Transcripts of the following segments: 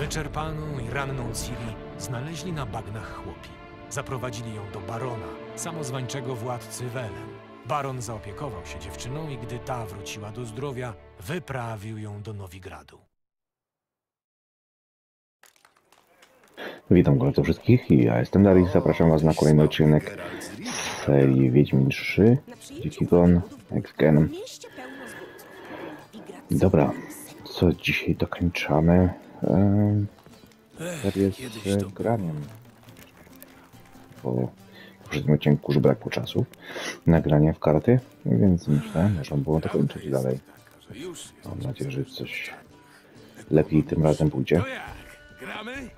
Wyczerpaną i ranną Ciri znaleźli na bagnach chłopi. Zaprowadzili ją do barona, samozwańczego władcy Welen. Baron zaopiekował się dziewczyną i gdy ta wróciła do zdrowia, wyprawił ją do Nowigradu. Witam bardzo wszystkich, ja jestem Darius, zapraszam was na kolejny odcinek z serii Wiedźmin 3, Dziki Gon, Next Gen. Dobra, co dzisiaj dokończamy? Eee, serię z graniem. Bo w poprzednim odcinku już brakło czasu na granie w karty, więc myślę, można było dokończyć dalej. Mam nadzieję, że coś lepiej tym razem pójdzie. Gramy?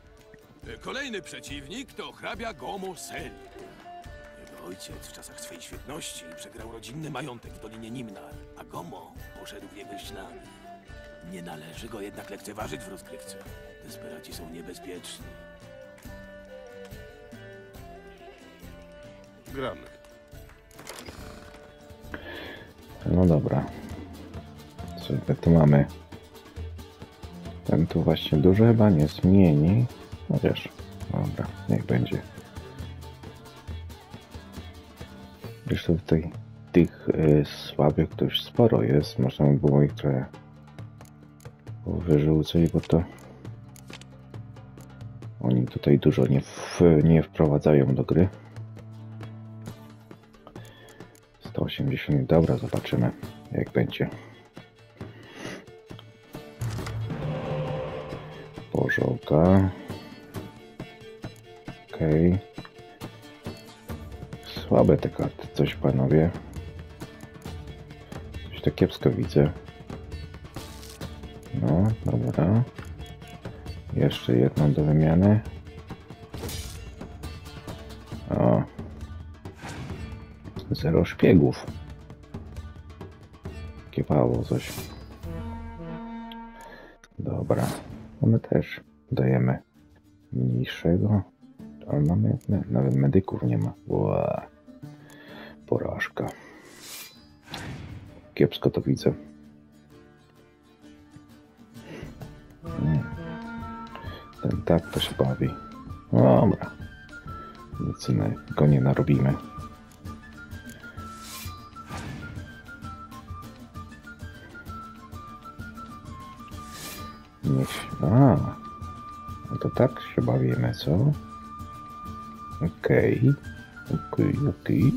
Kolejny przeciwnik to hrabia Gomo Sel. Jego ojciec w czasach swej świetności przegrał rodzinny majątek w Dolinie Nimnar, a Gomo poszedł w jego ślady. Nie należy go jednak lekceważyć w rozgrywce. Desperaci są niebezpieczni. Gramy. No dobra. Co my tu mamy? Ten tu właśnie dużo chyba nie zmieni. No wiesz, dobra, niech będzie. Zresztą tutaj tych y, słabych to już sporo jest. Można by było ich trochę bo to oni tutaj dużo nie, w, nie wprowadzają do gry. 180, dobra, zobaczymy jak będzie. Pożoga. Okej. Słabe te karty, coś panowie. Coś tak kiepsko widzę. Dobra. Jeszcze jedną do wymiany. O. Zero szpiegów. Kiepało coś. Dobra. My też dajemy mniejszego. Ale mamy, nawet medyków nie ma. Ła. Porażka. Kiepsko to widzę. Tak to się bawi. Dobra. Nic my go nie narobimy. Niech się... A, no to tak się bawimy, co? Okej, okej, okej.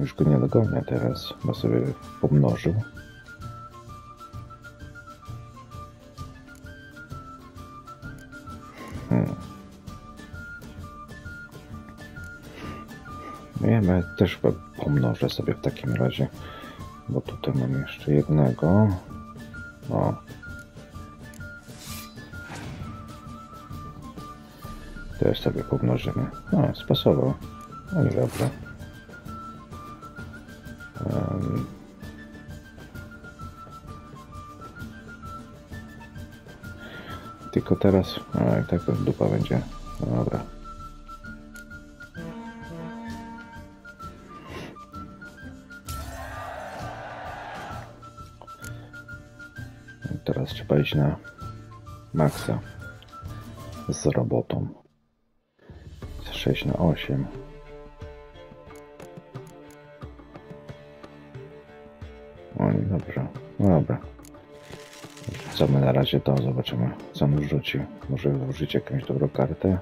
Już go nie dogonię teraz, bo sobie pomnożył. No Ja też pomnożę sobie w takim razie. Bo tutaj mam jeszcze jednego. O. Też sobie pomnożymy. O, spasował. No i dobra. Em. Tylko teraz, a i tak dupa będzie. No dobra. Iść na maksa z robotą. Z 6 na 8. No i dobrze. No dobra. Rzucamy na razie to, zobaczymy co on wrzuci. Może wrzucić jakąś dobrą kartę.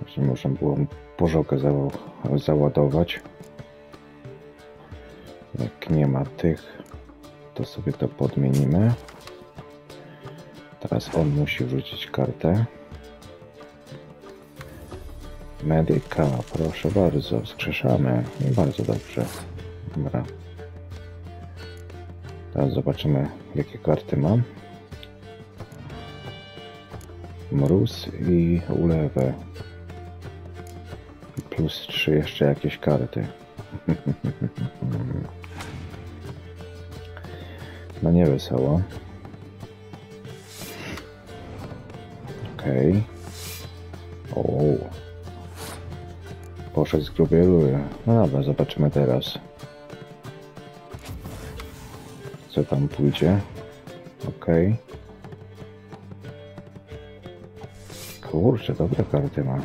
Właśnie można było pożogę za- załadować. Jak nie ma tych, to sobie to podmienimy. Teraz on musi wrzucić kartę. Medyka, proszę bardzo, wskrzeszamy. I bardzo dobrze. Dobra. Teraz zobaczymy, jakie karty mam. Mróz i ulewę. Plus 3 jeszcze jakieś karty. No nie wesoło. Okej. O. Poszedł z grubej rury. No dobra, zobaczymy teraz. jeszcze tam pójdzie. Okej. Kurczę, dobre karty ma.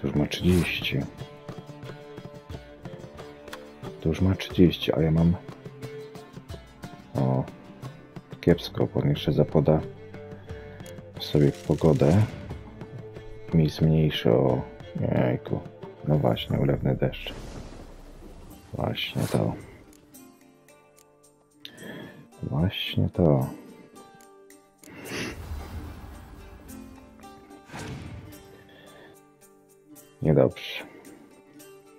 To już ma 30. To już ma 30, a ja mam... kiepsko, bo on jeszcze zapoda sobie pogodę. Mi zmniejszy o... Jejku. No właśnie, ulewny deszcz. Właśnie to. Właśnie to. Niedobrze.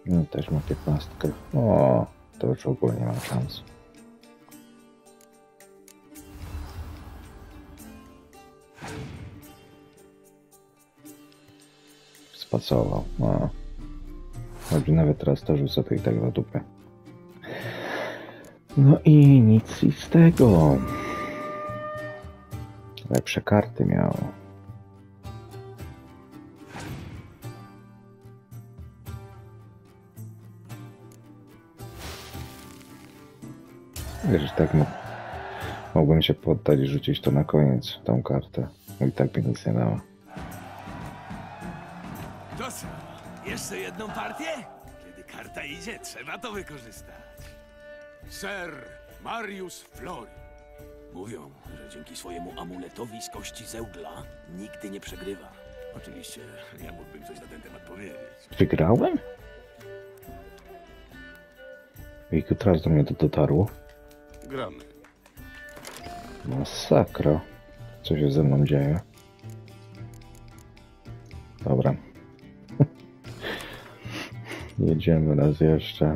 No, też ma piętnastkę. O, to już w ogóle nie mam szans. Spacował. No. Choćby nawet teraz to rzucę to i tak na dupę. No i nic z tego. Lepsze karty miał. Wiesz, tak mo- mogłem się poddać i rzucić to na koniec, tą kartę. No i tak by nic nie dało. Jeszcze jedną partię? Kiedy karta idzie, trzeba to wykorzystać. Sir Marius Flory. Mówią, że dzięki swojemu amuletowi z kości zeugla nigdy nie przegrywa. Oczywiście, ja mógłbym coś na ten temat powiedzieć. Wygrałem? I teraz do mnie to dotarło. Gramy. Masakra. Co się ze mną dzieje? Dobra. Jedziemy raz jeszcze.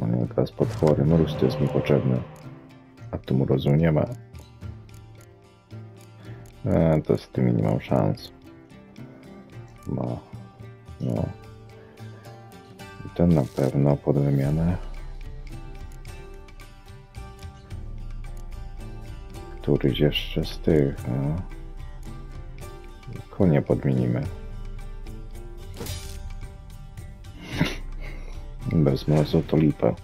O nie, teraz potwory. Mróz to jest mi potrzebny. A tu mrozu nie ma. E, to z tymi nie mam szans. Ma. No. I ten na pewno pod wymianę. Któryś jeszcze z tych, no. Konie podmienimy. To lipa.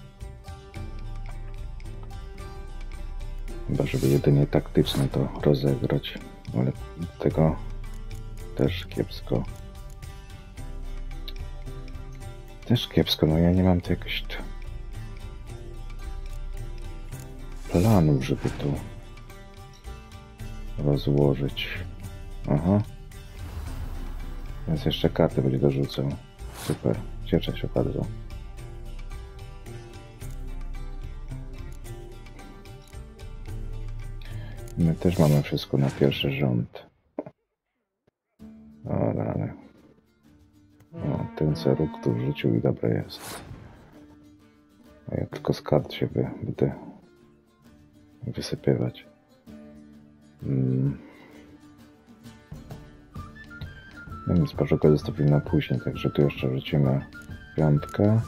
Chyba, żeby jedynie taktyczne to rozegrać. Ale tego też kiepsko. Też kiepsko, no ja nie mam tu jakoś planów, żeby tu rozłożyć. Aha. Więc jeszcze karty będzie dorzucał. Super. Cieszę się bardzo. My też mamy wszystko na pierwszy rząd. O, rany. O, ten seruk tu wrzucił i dobre jest. A ja tylko z kart się wy, będę wysypywać. Mm. No nic, poczekaj zostawimy na później, także tu jeszcze rzucimy piątkę.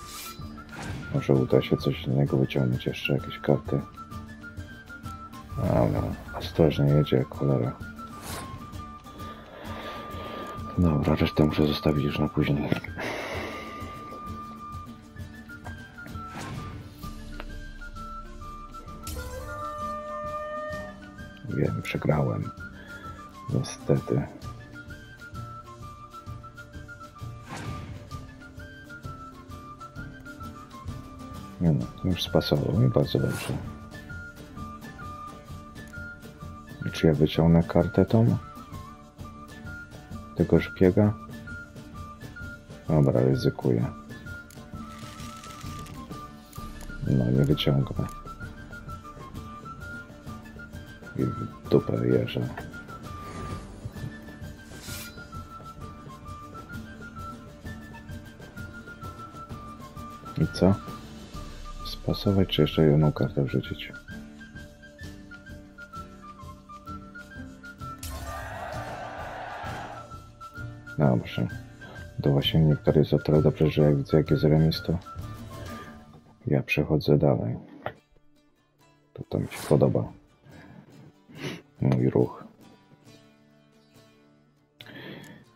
Może uda się coś innego wyciągnąć, jeszcze jakieś karty. Ale ostrożnie jedzie cholera. Dobra, resztę muszę zostawić już na później. Wiem, przegrałem. Niestety. Nie no, już spasował mi bardzo dobrze. Czy ja wyciągnę kartę tą? Tego szpiega? Dobra, ryzykuję. No, nie wyciągnę. I w dupę jeżę. I co? Spasować, czy jeszcze jedną kartę wrzucić? Dobrze. To właśnie niektóry jest o tyle dobrze, że jak widzę, jak jest remis, to ja przechodzę dalej. To to mi się podoba. Mój ruch.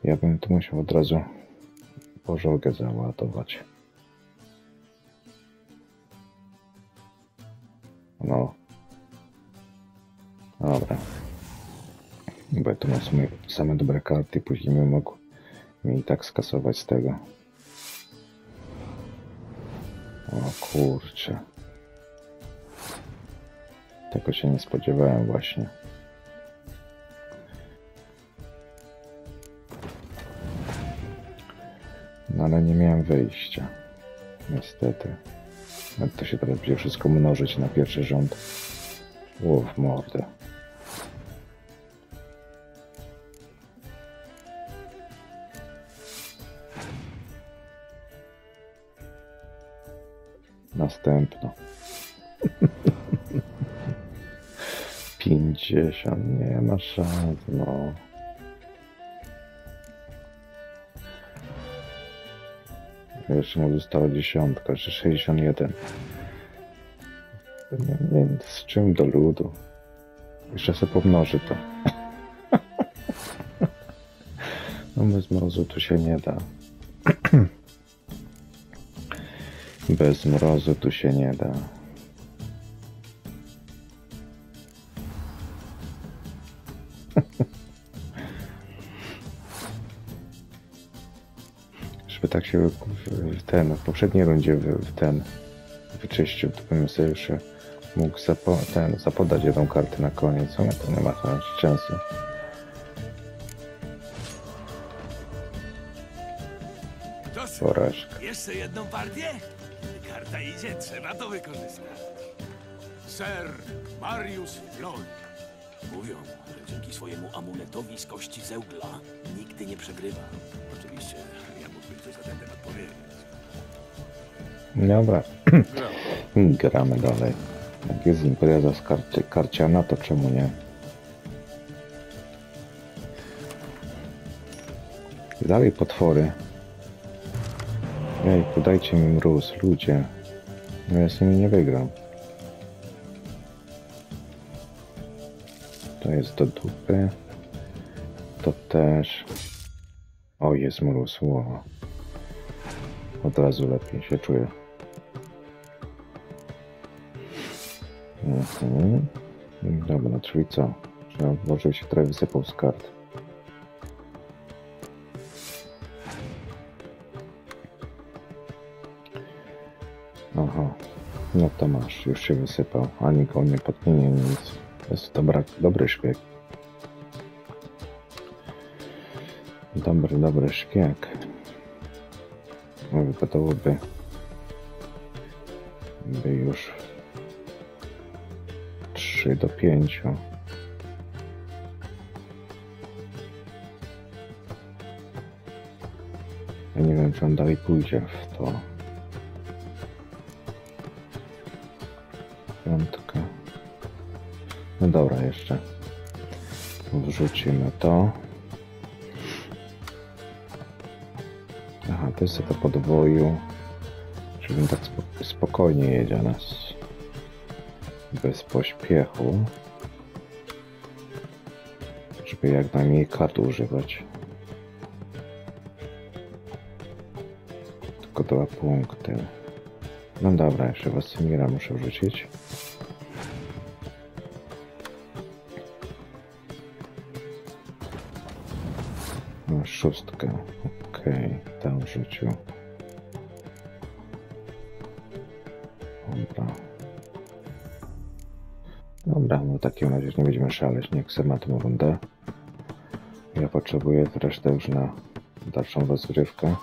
Ja bym tu musiał od razu pożogę załadować. No. Dobra. Bo tu mam same, same dobre karty, później bym mógł i tak skasować z tego. O kurczę. Tego się nie spodziewałem właśnie. No ale nie miałem wyjścia. Niestety. Jak to się teraz będzie wszystko mnożyć na pierwszy rząd? Łów mordę. Następno. Pięćdziesiąt, nie ma szans, no. Jeszcze mu została dziesiątka, czy 61. Nie wiem z czym do ludu. Jeszcze sobie pomnoży to. No bez mrozu tu się nie da. Bez mrozu tu się nie da. Żeby tak się w, ten, w poprzedniej rundzie w, ten wyczyścił, to bym sobie już mógł zapo, ten, zapodać jedną kartę na koniec, ale to nie ma sensu. Porażka. Jeszcze jedną partię? Idzie, trzeba to wykorzystać. Sir Marius Floyd. Mówią, że dzięki swojemu amuletowi z kości zeugla nigdy nie przegrywa. Oczywiście, ja mógłbym coś na ten temat powiedzieć. Dobra, gramy dalej. Jak jest impreza z karty, karciana, to czemu nie? Dalej potwory. Ej, podajcie mi mróz, ludzie. No ja z nimi nie wygram. To jest do dupy. To też. O, jest mróz, ło. Od razu lepiej się czuję. Mhm. Dobra, czyli co? Może się trochę wysypał z kart. No to masz, już się wysypał, a nikogo nie podmienię nic. To jest dobra, dobry szpieg. Dobry, dobry szpieg. Wypadałoby by już 3 do 5. Ja nie wiem, czy on dalej pójdzie w to. No dobra, jeszcze. Wrzucimy to. Aha, to jest to podwoju. On tak spo- spokojnie jedzie nas. Bez pośpiechu. Żeby jak najmniej kart używać. Tylko dwa punkty. No dobra, jeszcze Wasymira muszę wrzucić. Szóstkę. Okej, tam wrzucił. Dobra. Dobra, no w takim razie nie będziemy szaleć, niech se ma tą rundę. Ja potrzebuję resztę już na dalszą rozgrywkę.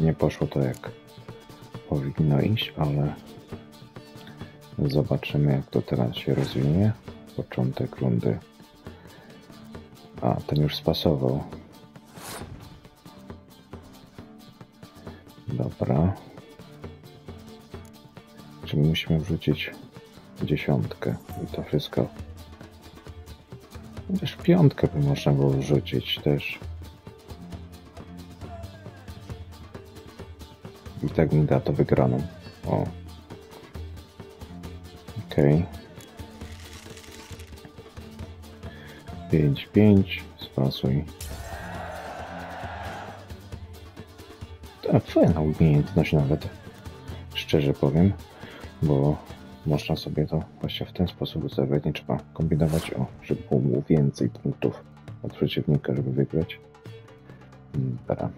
Nie poszło to jak powinno iść, ale zobaczymy jak to teraz się rozwinie. Początek rundy. A, ten już spasował. Dobra. Czyli musimy wrzucić dziesiątkę i to wszystko. Też piątkę by można było wrzucić też. I tak mi da to wygraną. O. Okej. 5, 5. Spasuj. A fajna umiejętność nawet. Szczerze powiem, bo można sobie to właśnie w ten sposób ustawiać. Nie trzeba kombinować, o, żeby było więcej punktów od przeciwnika, żeby wygrać. Dobra.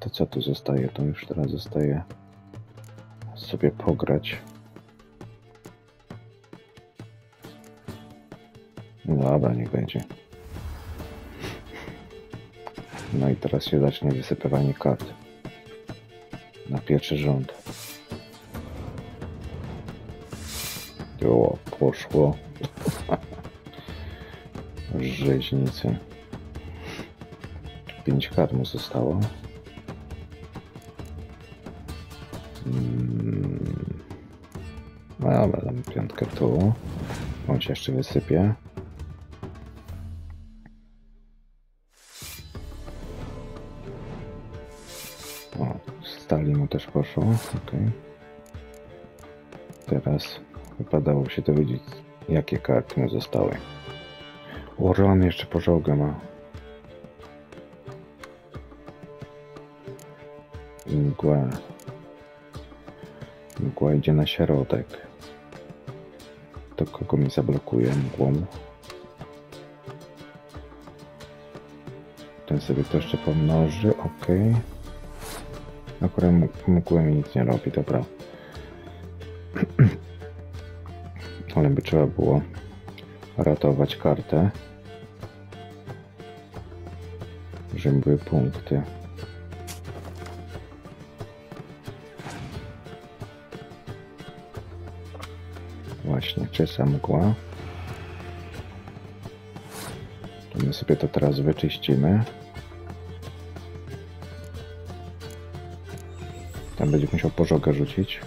To co tu zostaje? To już teraz zostaje sobie pograć. Dobra, niech będzie. No i teraz się zacznie wysypywanie kart. Na pierwszy rząd. O, poszło. Rzeźnicy. Pięć kart mu zostało. Mm. No dobra, dam piątkę tu. Się jeszcze wysypie. Stali mu też poszło. Okej. Teraz wypadało się dowiedzieć, jakie karty mu zostały. O, Ron jeszcze pożogę ma. Mgła. Mgła idzie na środek. To kogo mi zablokuje mgłą? Ten sobie to jeszcze pomnoży, ok. Akurat mgły mi nic nie robi, dobra. Ale by trzeba było ratować kartę. Żeby były punkty. Właśnie, czysta mgła. To my sobie to teraz wyczyścimy. Tam będzie musiał pożogę rzucić.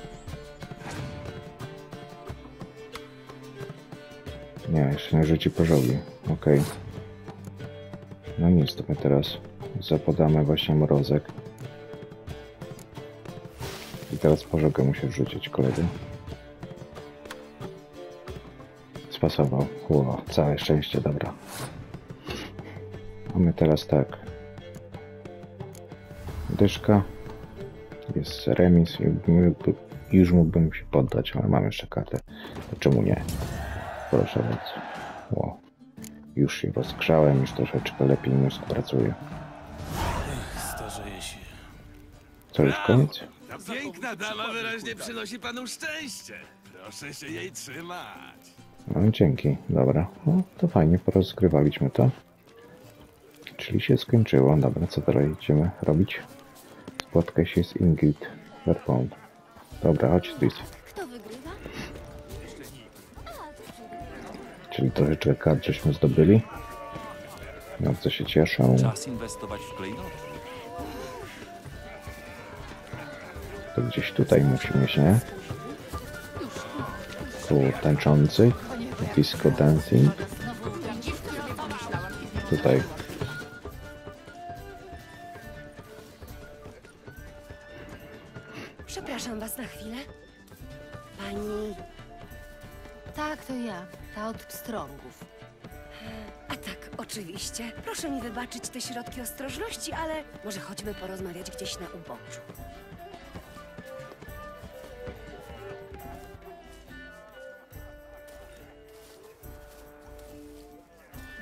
Nie, jeszcze nie rzuci pożogi. Okej. No nic, to my teraz zapodamy właśnie mrozek. I teraz pożogę musi wrzucić kolega. Spasował. Ło, całe szczęście, dobra. Mamy teraz tak. Dyszka. Jest remis. i Już mógłbym się poddać, ale mam jeszcze kartę. To czemu nie? Proszę bardzo. Już się rozgrzałem, już troszeczkę lepiej mózg pracuje. Starzeje się. Co, już koniec? Ta piękna dama wyraźnie przynosi panu szczęście. Proszę się jej trzymać. No, dzięki, dobra. No, to fajnie, porozgrywaliśmy to. Czyli się skończyło. Dobra, co dalej idziemy robić? Spotkaj się z Ingrid Verpont. Dobra, chodź Tris. Kto wygrywa? Czyli troszeczkę kart żeśmy zdobyli. Bardzo się cieszę. Czas inwestować w klejnoty. To gdzieś tutaj musimy się. Tu tańczący. Disco dancing. Tutaj. Wybaczyć te środki ostrożności, ale może chodźmy porozmawiać gdzieś na uboczu.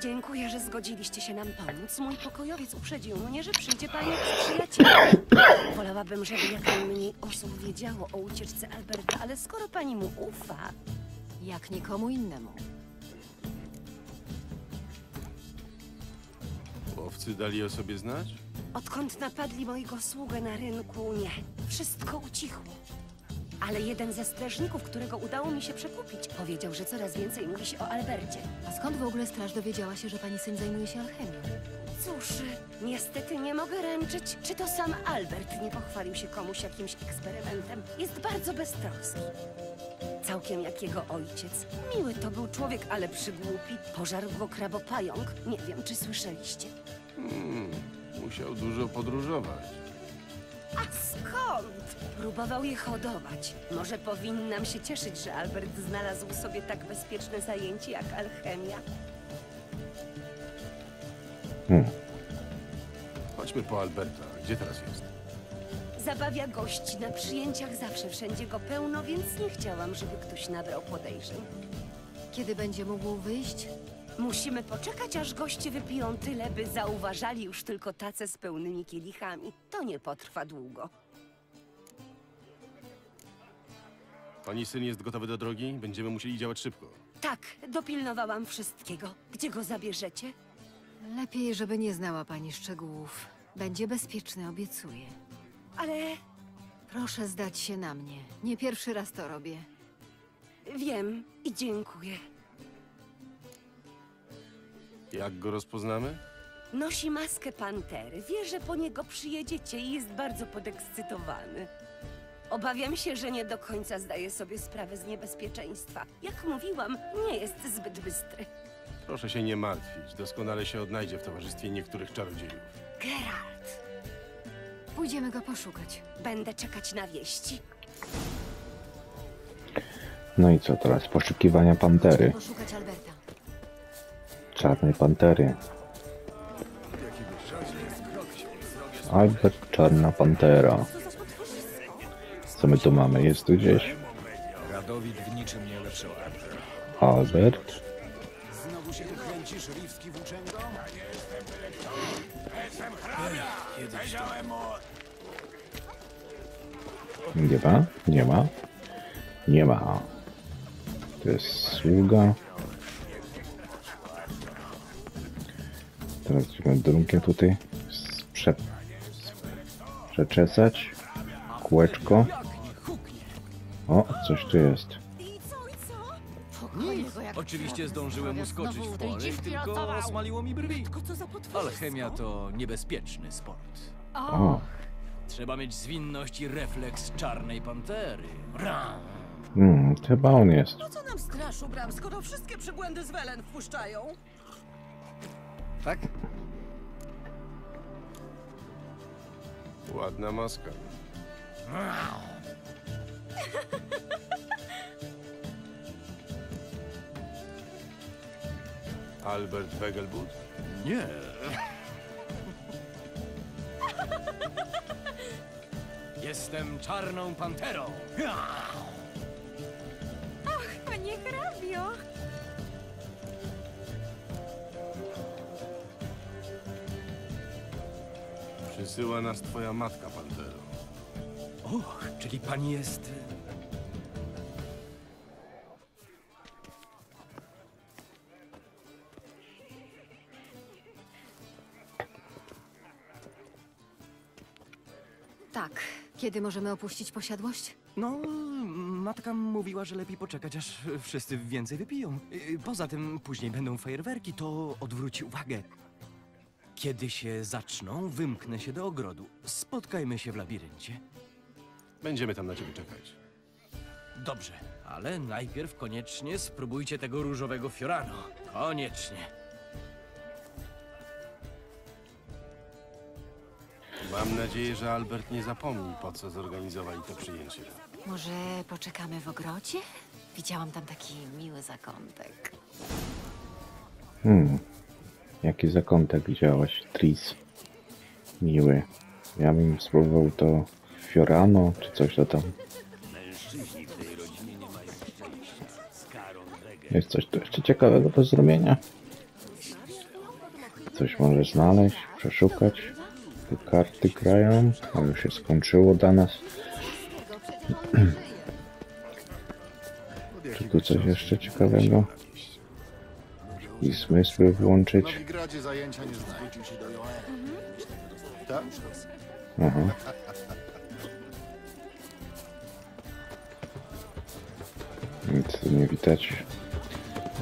Dziękuję, że zgodziliście się nam pomóc. Mój pokojowiec uprzedził mnie, że przyjdzie pani z przyjacielem. Wolałabym, żeby jak najmniej osób wiedziało o ucieczce Alberta, ale skoro pani mu ufa, Jak nikomu innemu. Łowcy dali o sobie znać? Odkąd napadli mojego sługę na rynku, nie. Wszystko ucichło. Ale jeden ze strażników, którego udało mi się przekupić, powiedział, że coraz więcej mówi się o Albercie. A skąd w ogóle straż dowiedziała się, że pani syn zajmuje się alchemią? Cóż, niestety nie mogę ręczyć, czy to sam Albert nie pochwalił się komuś jakimś eksperymentem. Jest bardzo beztroski. Całkiem jak jego ojciec. Miły to był człowiek, ale przygłupi. Pożarł go krabopająk. Nie wiem, czy słyszeliście. Hmm, musiał dużo podróżować. A skąd? Próbował je hodować. Może powinnam się cieszyć, że Albert znalazł sobie tak bezpieczne zajęcie jak alchemia. Hmm. Chodźmy po Alberta. Gdzie teraz jest? Zabawia gości na przyjęciach, zawsze wszędzie go pełno, więc nie chciałam, żeby ktoś nabrał podejrzeń. Kiedy będzie mógł wyjść? Musimy poczekać, aż goście wypiją tyle, by zauważali już tylko tace z pełnymi kielichami. To nie potrwa długo. Pani syn jest gotowy do drogi? Będziemy musieli działać szybko. Tak, dopilnowałam wszystkiego. Gdzie go zabierzecie? Lepiej, żeby nie znała pani szczegółów. Będzie bezpieczny, obiecuję. Ale Proszę zdać się na mnie. Nie pierwszy raz to robię. wiem i dziękuję. Jak go rozpoznamy? Nosi maskę pantery. Wie, że po niego przyjedziecie i jest bardzo podekscytowany. Obawiam się, że nie do końca zdaje sobie sprawę z niebezpieczeństwa. Jak mówiłam, nie jest zbyt bystry. Proszę się nie martwić. Doskonale się odnajdzie w towarzystwie niektórych czarodziejów. Geralt, Pójdziemy go poszukać. będę czekać na wieści. No i co teraz? Poszukiwania pantery. Poszukać Alberta. Czarnej pantery. Albert Czarna Pantera. Co my tu mamy? Jest tu gdzieś? Nie Albert. Włóczęgą? Nie ma? Nie ma? Nie ma. To jest sługa. Teraz trzeba drunkiem tutaj sprze... przeczesać. Kółeczko. O, coś tu jest. Oczywiście zdążyłem uskoczyć w pole, tylko smaliło mi brwi. Alchemia to niebezpieczny sport. O, Trzeba mieć zwinność i refleks czarnej pantery. Ram! hmm, to chyba on jest. Co nam straszu, Bram, skoro wszystkie przybłędy z Welen wpuszczają? Tak? Ładna maska. Albert Wegelbud? Nie. Jestem czarną panterą. Panie hrabio! Przysyła nas twoja matka, Pantero. Och, czyli pani jest... Tak. Kiedy możemy opuścić posiadłość? No, matka mówiła, że lepiej poczekać, aż wszyscy więcej wypiją. Y, Poza tym później będą fajerwerki, to odwróci uwagę. Kiedy się zaczną, wymknę się do ogrodu. Spotkajmy się w labiryncie. Będziemy tam na ciebie czekać. Dobrze, ale najpierw koniecznie spróbujcie tego różowego fiorano. Koniecznie. Mam nadzieję, że Albert nie zapomni, po co zorganizowali to przyjęcie. Może poczekamy w ogrodzie? Widziałam tam taki miły zakątek. Hmm. Jaki zakątek widziałaś? Tris. Miły. Ja bym spróbował to Fiorano, czy coś to tam. Jest coś tu jeszcze ciekawego do zrobienia? Coś może znaleźć, przeszukać. Te karty grają, a już się skończyło dla nas. Czy tu coś jeszcze ciekawego? I zmysły włączyć. W Nowigradzie zajęcia nie się do. Tak? Aha. Nic tu nie widać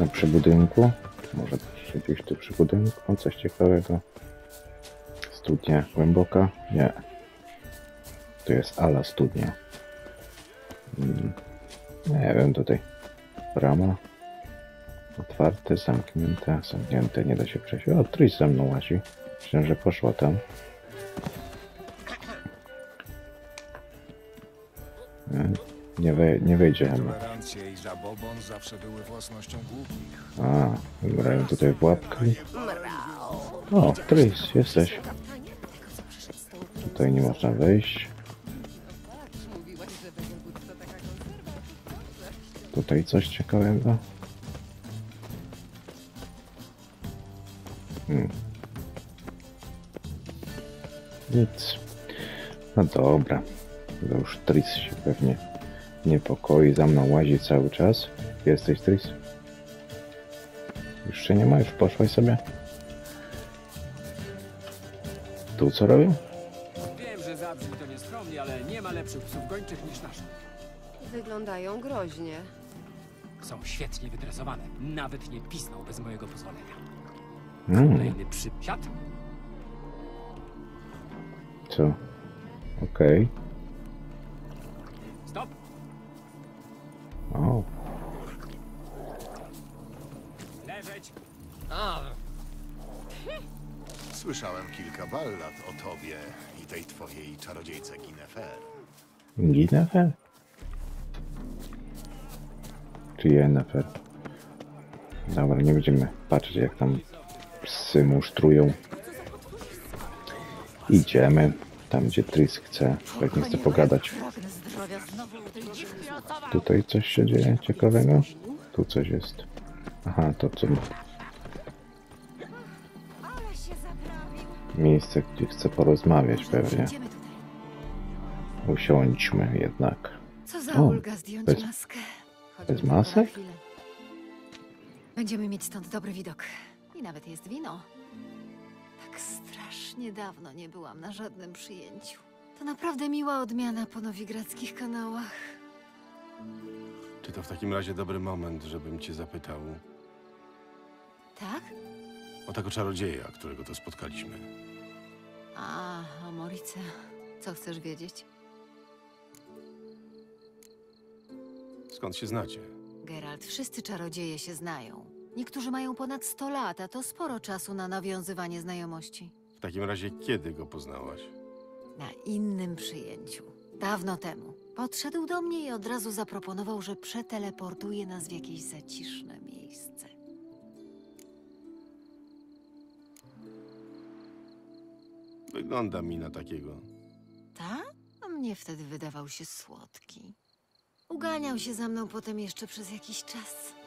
na przybudynku. Może gdzieś tu przy budynku coś ciekawego. Studnia głęboka? Nie. Tu jest ala studnia. Mm. Nie wiem, tutaj brama. Otwarte, zamknięte, zamknięte, nie da się przejść. O, trójc za mną łazi. Myślę, że poszła tam. E, nie, wej nie wejdzie chyba. A, wybrałem tutaj w łapkę. O, Tris, jesteś. Tutaj nie można wejść. Tutaj coś ciekawego. Hmm. Nic. No dobra. To już Tris się pewnie niepokoi. Za mną łazi cały czas. Jesteś Tris? Już się nie ma? Już poszłaś sobie? Tu co robią? Wiem, że zabrzmi to nieskromnie, ale nie ma lepszych psów gończych niż nasze. Wyglądają groźnie. Są świetnie wytresowane. Nawet nie pisną bez mojego pozwolenia. Kolejny przysiad. co? Okej. Stop. O, Leżeć. A, Słyszałem kilka ballad o tobie i tej twojej czarodziejce Ginefer. Ginefer? Czy Yennefer? Dobra, nie będziemy patrzeć jak tam psy musztrują. Idziemy tam gdzie Tris chce. Pewnie chce pogadać. Tutaj coś się dzieje ciekawego? Tu coś jest. Aha, to co? Miejsce, gdzie chce porozmawiać pewnie. Usiądźmy jednak. Co za O, ulga zdjąć bez- maskę. Bez masek? Będziemy mieć stąd dobry widok. I nawet jest wino. Tak strasznie dawno nie byłam na żadnym przyjęciu. To naprawdę miła odmiana po nowigradzkich kanałach. Czy to w takim razie dobry moment, żebym cię zapytał Tak? o tego czarodzieja, którego to spotkaliśmy? A, Amorice. Co chcesz wiedzieć? Skąd się znacie? Geralt, wszyscy czarodzieje się znają. Niektórzy mają ponad 100 lat, a to sporo czasu na nawiązywanie znajomości. W takim razie kiedy go poznałaś? Na innym przyjęciu. Dawno temu. Podszedł do mnie i od razu zaproponował, że przeteleportuje nas w jakieś zaciszne miejsce. Wygląda mi na takiego. Tak? A mnie wtedy wydawał się słodki. Uganiał się za mną potem jeszcze przez jakiś czas.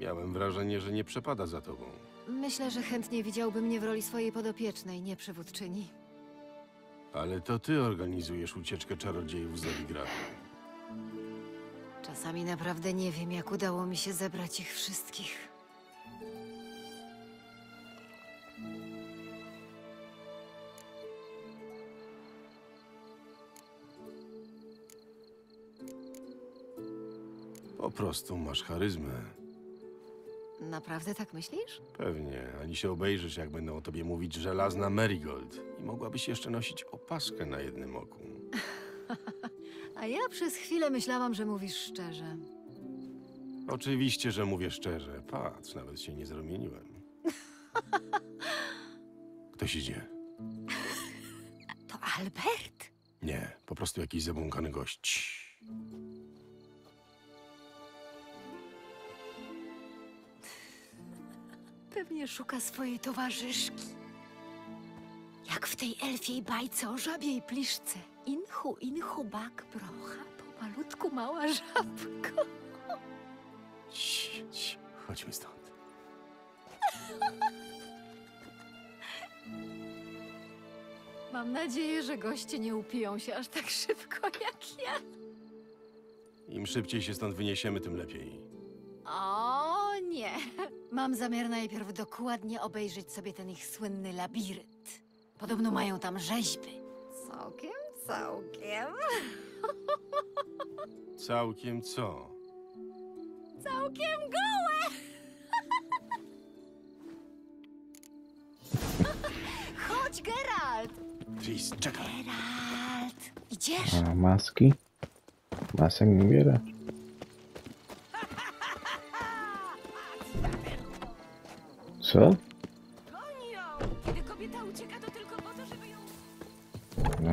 Miałem wrażenie, że nie przepada za tobą. Myślę, że chętnie widziałby mnie w roli swojej podopiecznej, nie przywódczyni. Ale to ty organizujesz ucieczkę czarodziejów z Nowigradu. Czasami naprawdę nie wiem, jak udało mi się zebrać ich wszystkich. Po prostu masz charyzmę. Naprawdę tak myślisz? Pewnie, ani się obejrzysz, jak będą o tobie mówić żelazna Marigold. I mogłabyś jeszcze nosić opaskę na jednym oku. A ja przez chwilę myślałam, że mówisz szczerze. Oczywiście, że mówię szczerze. Patrz, nawet się nie zarumieniłem. Ktoś idzie. To Albert? Nie, po prostu jakiś zabłąkany gość. Pewnie szuka swojej towarzyszki. Jak w tej elfiej bajce o żabiej pliszce. Inchu, inchu, bak, brocha, pomalutku mała żabko. Ci, ci, chodźmy stąd. Mam nadzieję, że goście nie upiją się aż tak szybko jak ja. Im szybciej się stąd wyniesiemy, tym lepiej. O nie! Mam zamiar najpierw dokładnie obejrzeć sobie ten ich słynny labirynt. Podobno mają tam rzeźby. Całkiem, całkiem. Całkiem co? Całkiem gołe! Chodź, Geralt! Tris, czekaj. Geralt! Idziesz? A maski? Masek nie biorę. Co? Kiedy kobieta ucieka, to tylko po to, żeby ją...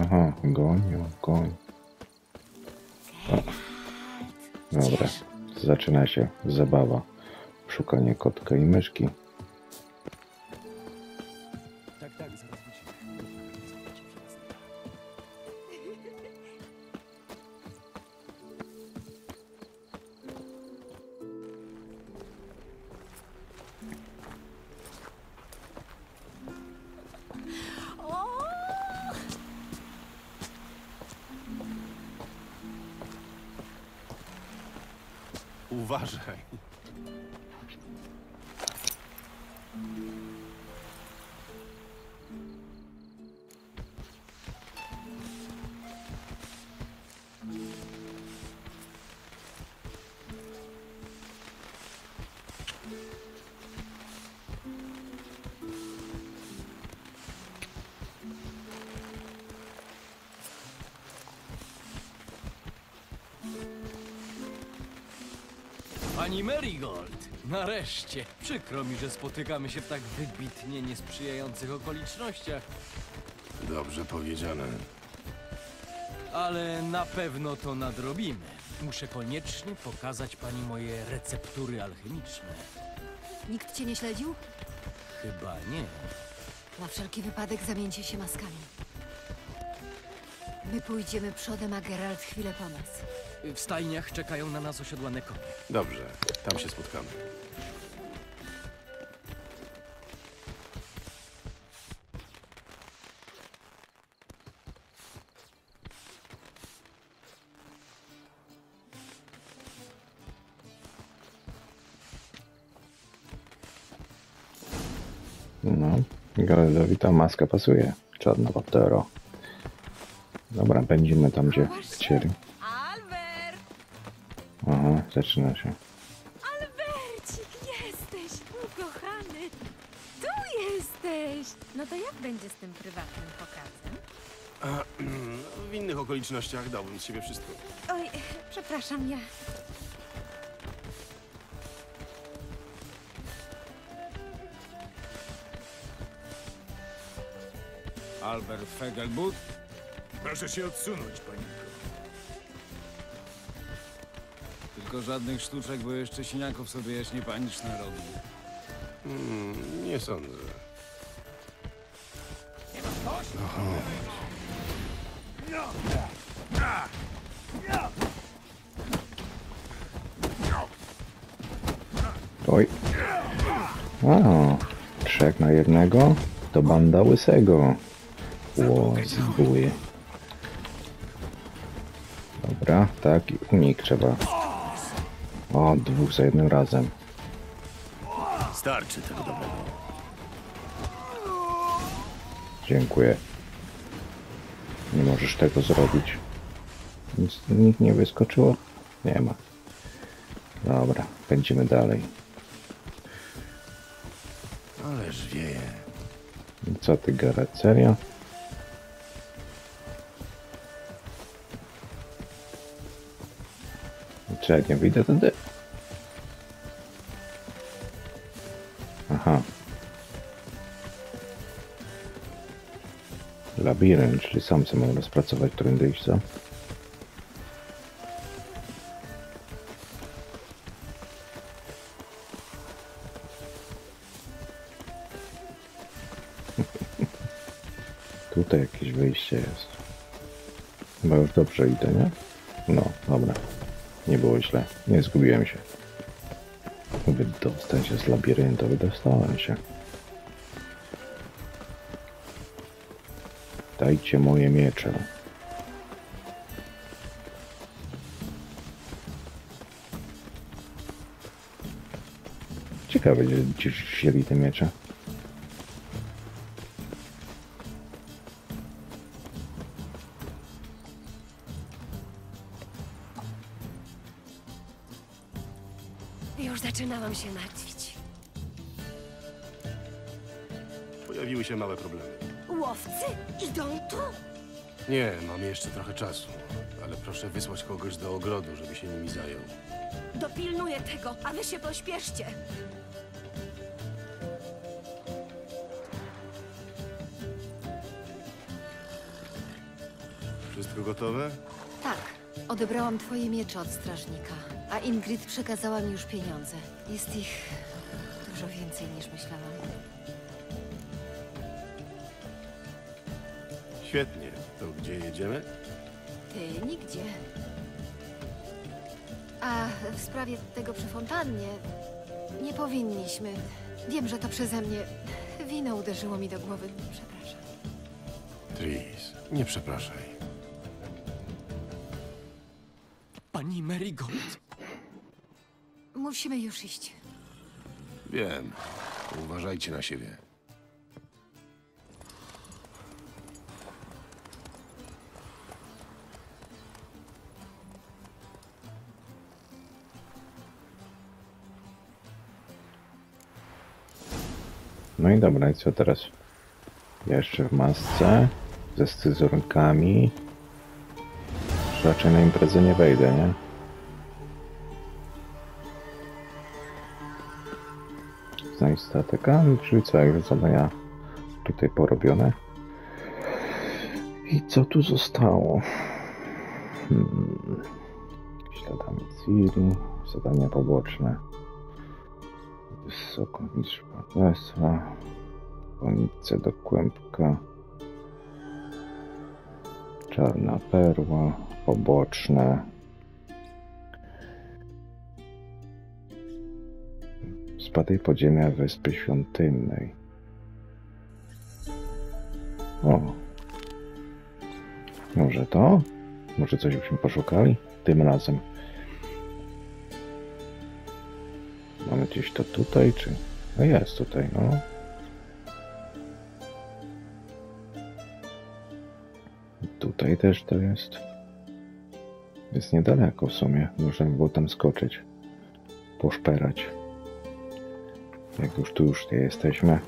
Aha, gonią, goń. Dobra, zaczyna się zabawa. Szukanie kotka i myszki. Pani Marigold! Nareszcie! Przykro mi, że spotykamy się w tak wybitnie niesprzyjających okolicznościach, Dobrze powiedziane. ale na pewno to nadrobimy. Muszę koniecznie pokazać pani moje receptury alchemiczne. Nikt cię nie śledził? Chyba nie. Na wszelki wypadek zamieńcie się maskami. My pójdziemy przodem, a Geralt chwilę po nas. W stajniach czekają na nas osiodłane konie. Dobrze, tam się spotkamy. No, Geraldowi ta maska pasuje. Czarna paptero. Dobra, będziemy tam, gdzie chcieli. Zaczyna się. Albercik, jesteś ukochany! Tu jesteś! No to jak będzie z tym prywatnym pokazem? A, w innych okolicznościach dałbym z siebie wszystko. Oj, przepraszam, ja... Albert Fegelbut? Proszę się odsunąć, paninko. Tylko żadnych sztuczek, bo jeszcze siniaków sobie jaśnie panicz narobi. Hmm, nie sądzę. Oj. A, trzech na jednego? To banda łysego. Ło, zbój. Dobra, tak, i unik trzeba. O, dwóch za jednym razem. Starczy tego dobrego. Dziękuję. Nie możesz tego zrobić. Nic, nikt nie wyskoczyło? Nie ma. Dobra, będziemy dalej. Ależ wieje. Co ty, Gareth, serio? Czy jak nie wyjdę wtedy? Labirynt, czyli sam sobie mogę rozpracować, którędy iść? Tutaj jakieś wyjście jest. Chyba już dobrze idę, nie? No, dobra. Nie było źle. Nie zgubiłem się. Dostać się z labiryntu, wydostałem się. Dajcie moje miecze. Ciekawe, gdzie wzięli te miecze. A wy się pośpieszcie. Wszystko gotowe? Tak, odebrałam twoje miecze od strażnika, a Ingrid przekazała mi już pieniądze. Jest ich dużo więcej niż myślałam. Świetnie. To gdzie jedziemy? Ty nigdzie. A w sprawie tego przy fontannie nie powinniśmy. Wiem, że to przeze mnie. Wino uderzyło mi do głowy. Przepraszam. Tris, nie przepraszaj. Pani Marigold! Musimy już iść. Wiem. Uważajcie na siebie. No i dobra, i co teraz? Jeszcze w masce, ze scyzorynkami. Raczej na imprezę nie wejdę, nie? Znajdź statek, a, czyli co, jak zadania tutaj porobione. I co tu zostało? Hmm. Śladami Ciri, zadania poboczne. Wysoko niż partnerstwa. Konice do kłębka. Czarna perła. Poboczne. Spadaj podziemia Wyspy Świątynnej. O. Może to? Może coś byśmy poszukali? Tym razem. Gdzieś to tutaj, czy... No jest tutaj, no. Tutaj też to jest. Jest niedaleko w sumie. Można by było tam skoczyć. Poszperać. Jak już tu już jesteśmy.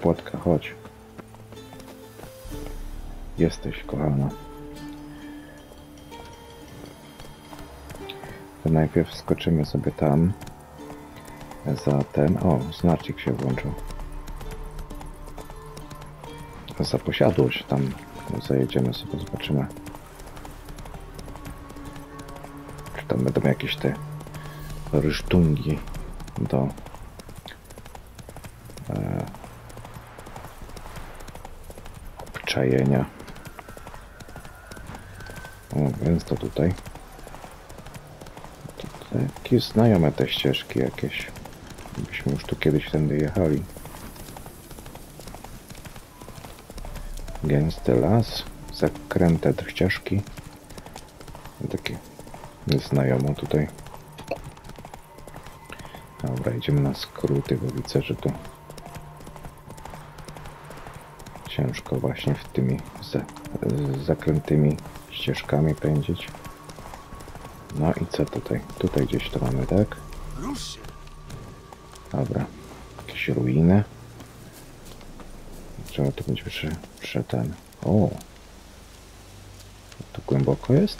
Płotka, chodź. Jesteś, kochana. To najpierw skoczymy sobie tam. Za ten. O, znacznik się włączył. Za posiadłość tam zajedziemy sobie, zobaczymy. Czy tam będą jakieś te rysztungi do e, obczajenia. O, więc to tutaj. Takie znajome te ścieżki jakieś. Byśmy już tu kiedyś tędy jechali. Gęsty las, zakręte ścieżki. Takie znajomo tutaj. Dobra, idziemy na skróty, bo widzę, że tu ciężko właśnie w tymi zakrętymi ścieżkami pędzić. No i co tutaj? Tutaj gdzieś to mamy, tak? Dobra. Jakieś ruiny. Trzeba tu być przy, przy ten. O! Tu głęboko jest?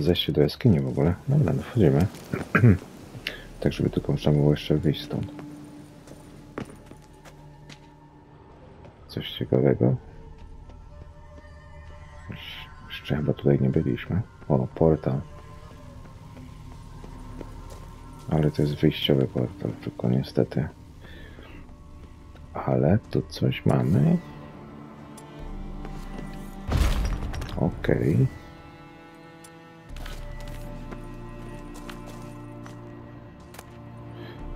Zejście do jaskini w ogóle. Dobra, no wchodzimy. tak, żeby tylko można było jeszcze wyjść stąd. Jeszcze chyba tutaj nie byliśmy. O, portal. Ale to jest wyjściowy portal, tylko niestety. Ale tu coś mamy. Okej.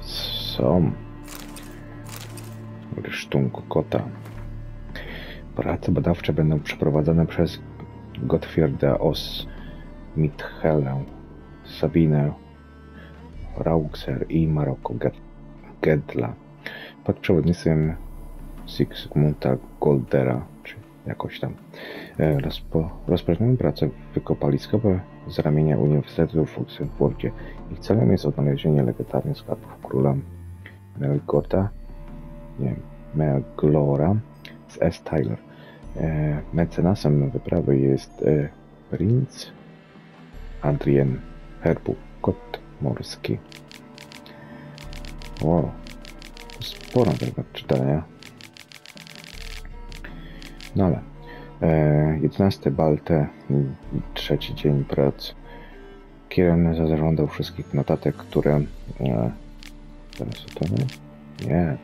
Są. Badawcze będą przeprowadzone przez Gottfrieda Os, Mithelę, Sabinę Rauxer i Maroko Ged- Gedla pod przewodnictwem Sigmunda Goldera, czy jakoś tam. E, Rozpo, rozpoczynamy pracę wykopaliskowe z ramienia Uniwersytetu w Oxfordzie. Ich celem jest odnalezienie legendarnych skarbów króla Melgota, nie, Melglora z S. Tyler. E, mecenasem wyprawy jest e, princ Adrien Herbu, kot morski. Wow, sporo tego czytania. No ale e, 11 Balte, mm, trzeci dzień prac. Kieran zażądał wszystkich notatek, które... E, teraz to Nie.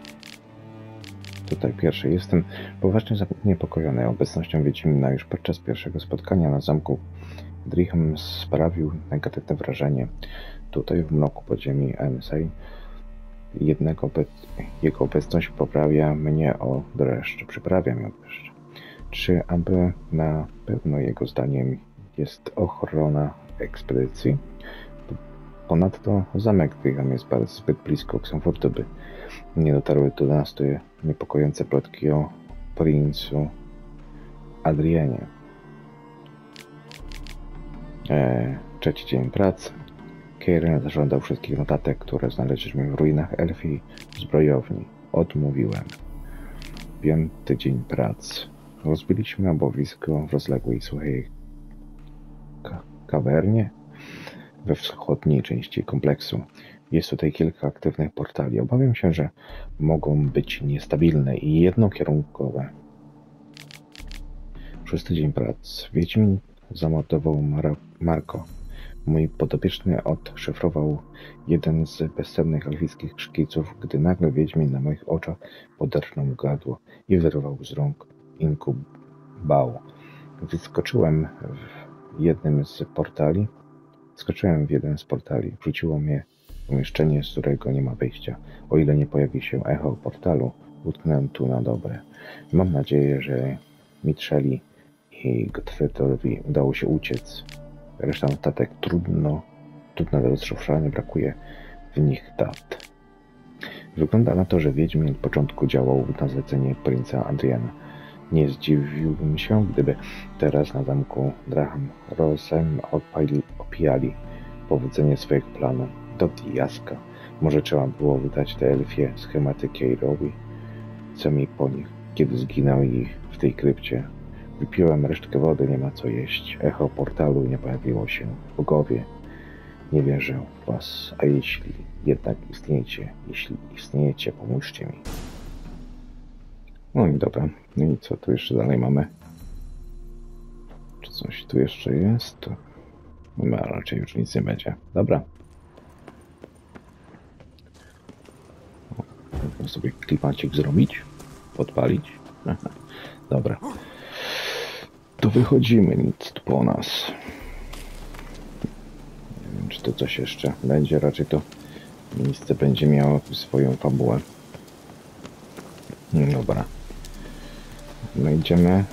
Tutaj pierwszy. Jestem poważnie zaniepokojony obecnością Wiedźmina. Już podczas pierwszego spotkania na zamku Drichem sprawił negatywne wrażenie. Tutaj w mroku podziemi NSA jednego obe- jego obecność poprawia mnie o dreszcz, przyprawia mnie o dreszcz. czy aby na pewno jego zdaniem jest ochrona ekspedycji? Ponadto zamek Tycham jest bardzo zbyt blisko Xenfortu, by nie dotarły do nas niepokojące plotki o princu Adrienie. Eee, trzeci dzień pracy. Kieran zażądał wszystkich notatek, które znaleźliśmy w ruinach elfiej zbrojowni. Odmówiłem. Piąty dzień pracy. Rozbiliśmy obowisko w rozległej suchej ka- kawernie we wschodniej części kompleksu. Jest tutaj kilka aktywnych portali. Obawiam się, że mogą być niestabilne i jednokierunkowe. Szósty dzień pracy. Wiedźmin zamordował Mar- Marko. Mój podopieczny odszyfrował jeden z bezcennych elfickich szkiców, gdy nagle Wiedźmin na moich oczach poderżnął mu gardło i wyrwał z rąk inkubał. Wyskoczyłem w jednym z portali. Skoczyłem w jeden z portali. Wrzuciło mnie pomieszczenie, z którego nie ma wyjścia. O ile nie pojawi się echo portalu, utknę tu na dobre. Mam nadzieję, że Mitrzeli i Gottfriedowi udało się uciec. Reszta notatek trudno, trudna do rozszyfrowania, brakuje w nich dat. Wygląda na to, że Wiedźmin od początku działał na zlecenie princa Adriana. Nie zdziwiłbym się, gdyby teraz na zamku Draham Rosem opijali powodzenie swoich planów do Diaska. Może trzeba było wydać te elfie schematy Keirowi, co mi po nich, kiedy zginął i w tej krypcie. Wypiłem resztkę wody, nie ma co jeść. Echo portalu nie pojawiło się. Bogowie, nie wierzę w was, a jeśli jednak istniejecie, jeśli istniejecie, pomóżcie mi. No i dobra. No i co tu jeszcze dalej mamy? Czy coś tu jeszcze jest? To... No, raczej już nic nie będzie. Dobra. O, Można sobie klimacik zrobić, podpalić. Dobra. To wychodzimy, nic tu po nas. Nie wiem, czy to coś jeszcze będzie. Raczej to miejsce będzie miało swoją fabułę. No Dobra. No idziemy.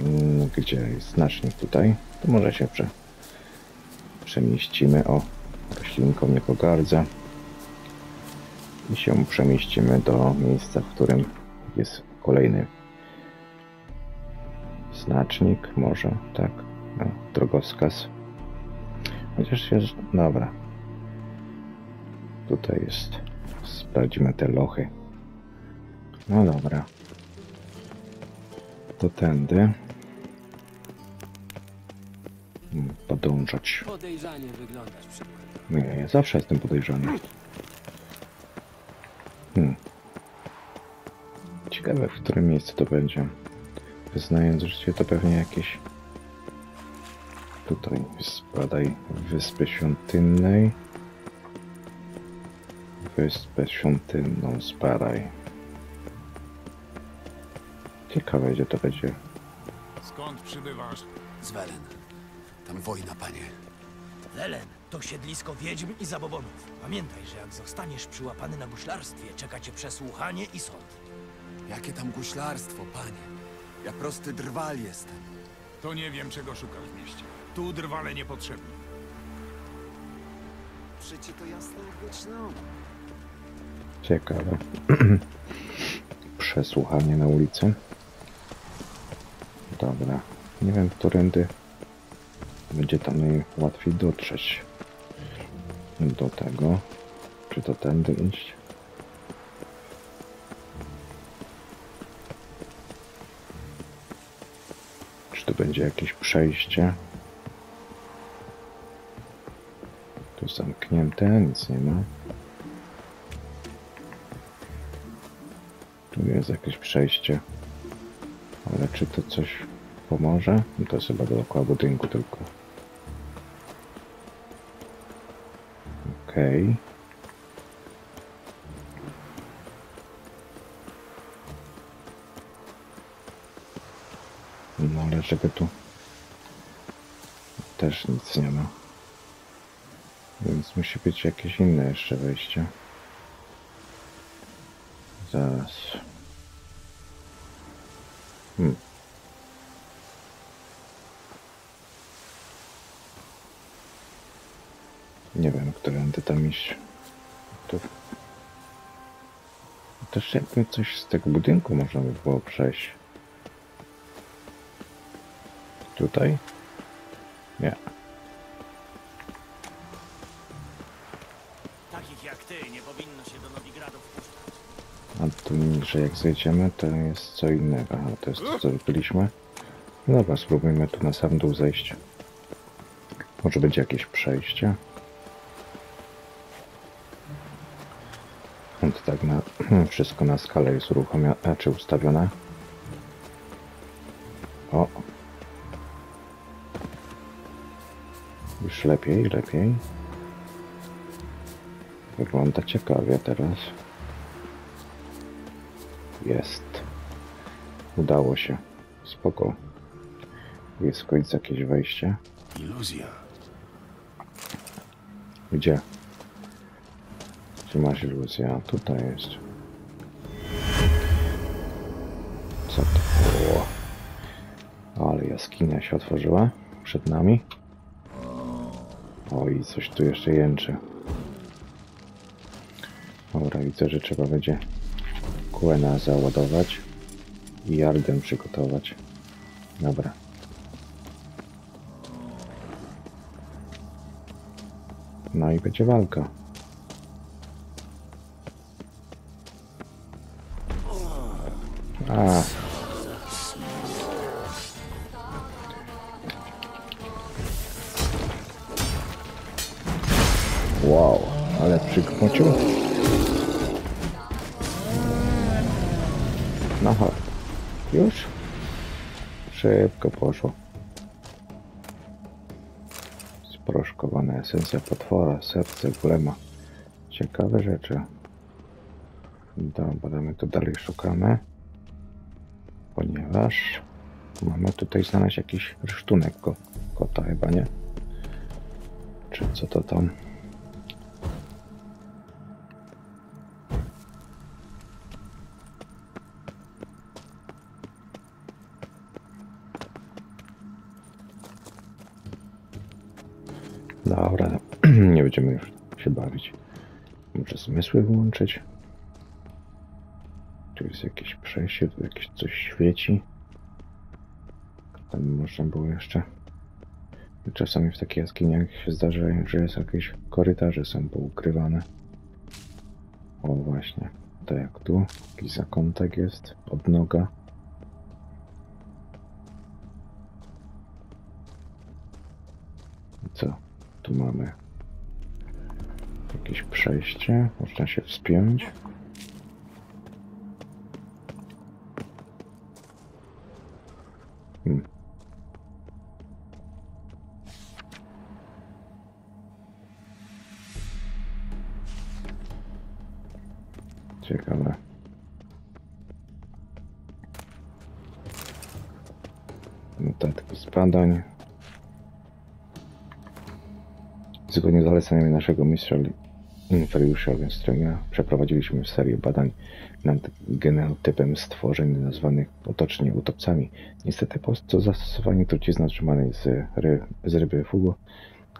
Mm, Gdzie jest znacznik tutaj? To może się prze, przemieścimy. O, roślinką nie pogardzę. I się przemieścimy do miejsca, w którym jest kolejny znacznik. Może, tak. No, drogowskaz. Chociaż jest... Dobra. Tutaj jest. Sprawdzimy te lochy. No dobra. To tędy. Hmm, Podążać. Nie, ja zawsze jestem podejrzany. Hmm. Ciekawe, w którym miejscu to będzie. Wyznając życie, to pewnie jakieś... Tutaj, spadaj Wyspy Świątynnej. Wyspę Świątynną spadaj. Ciekawe, gdzie to będzie. Skąd przybywasz? Z Welen. Tam wojna, panie. Lelen to siedlisko wiedźm i zabobonów. Pamiętaj, że jak zostaniesz przyłapany na guślarstwie, czeka cię przesłuchanie i sąd. Jakie tam guślarstwo, panie. Ja prosty drwal jestem. To nie wiem, czego szukasz w mieście. Tu drwale niepotrzebni. Przecie to jasne jak wieczną. Ciekawe. Przesłuchanie na ulicy. Dobra. Nie wiem, którędy będzie tam najłatwiej dotrzeć do tego. Czy to tędy iść? Czy to będzie jakieś przejście? Tu zamknięte, nic nie ma. Tu jest jakieś przejście. Ale czy to coś pomoże? No to jest chyba dookoła budynku tylko. Okej. No ale czego tu? Też nic nie ma. Więc musi być jakieś inne jeszcze wejście. Zaraz. Hmm. Nie wiem, którędy tam iść. Tu. Też jakby coś z tego budynku można by było przejść. Tutaj? Nie. Takich jak ty nie powinno się do. A tu niżej jak zejdziemy, to jest co innego. Aha, to jest to, co byliśmy. No dobra, spróbujmy tu na sam dół zejść. Może będzie jakieś przejście. On to tak na wszystko na skalę jest uruchomione, czy ustawione. O. Już lepiej, lepiej. Wygląda ciekawie teraz. Jest. Udało się. Spoko. Jest w końcu jakieś wejście. Iluzja. Gdzie? Gdzie masz iluzję? Tutaj jest. Co to było? Ale jaskinia się otworzyła przed nami. Oj, coś tu jeszcze jęczy. Dobra, widzę, że trzeba będzie Quena załadować i Jarden przygotować. Dobra. No i będzie walka. Serce golema. Ciekawe rzeczy. Dobra, my tu dalej szukamy. Ponieważ mamy tutaj znaleźć jakiś rysztunek ko kota chyba, nie? Czy co to tam? Muszę zmysły włączyć. Tu jest jakieś przejście, tu jakieś coś świeci. Tam można było jeszcze. Czasami w takich jaskiniach się zdarza, że jest jakieś korytarze są poukrywane. O właśnie, tak jak tu. Jakiś zakątek jest, odnoga. I co? Tu mamy jakieś przejście, można się wspiąć. Hmm. Ciekawe. Z badań. Zgodnie z zaleceniami naszego mistrza Inferiusza Wenstringa przeprowadziliśmy serię badań nad genotypem stworzeń nazwanych potocznie utopcami. Niestety po co zastosowanie trucizny otrzymanej z, ry, z ryby fugu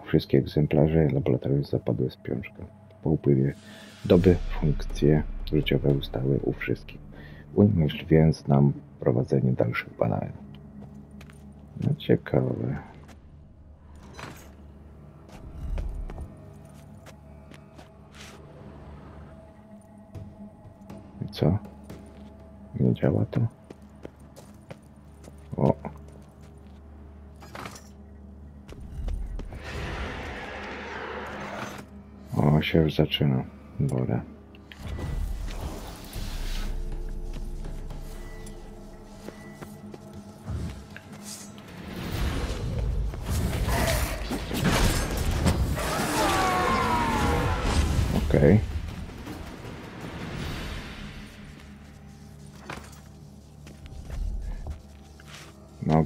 wszystkie egzemplarze laboratorium zapadły z piążką. Po upływie doby funkcje życiowe ustały u wszystkich, uniemożliwiając nam prowadzenie dalszych badań. No ciekawe. Co? Nie działa to? O. O, się już zaczyna. Dobra. Okej. No,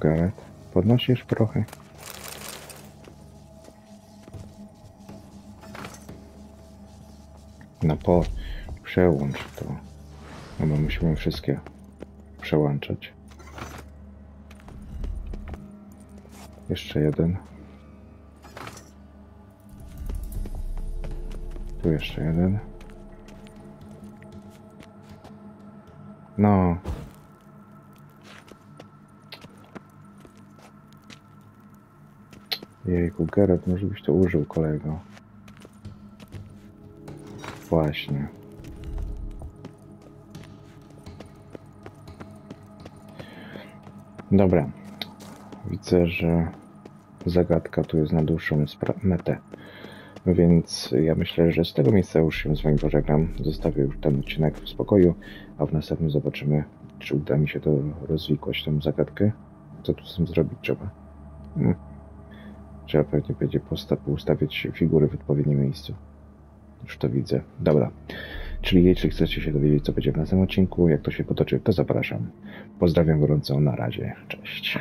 Margaret? Podnosisz prochy? No po... Przełącz to. No bo musimy wszystkie przełączać. Jeszcze jeden. Tu jeszcze jeden. No, Jejku, Geralt, może byś to użył, kolego. Właśnie. Dobra. Widzę, że zagadka tu jest na dłuższą metę. Więc ja myślę, że z tego miejsca już się z wami pożegnam. Zostawię już ten odcinek w spokoju, a w następnym zobaczymy, czy uda mi się to rozwikłać, tą zagadkę. Co tu z tym zrobić trzeba? Hmm. Trzeba pewnie będzie ustawiać figury w odpowiednim miejscu. Już to widzę. Dobra. Czyli jeśli chcecie się dowiedzieć, co będzie w następnym odcinku, jak to się potoczy, to zapraszam. Pozdrawiam gorąco, na razie. Cześć.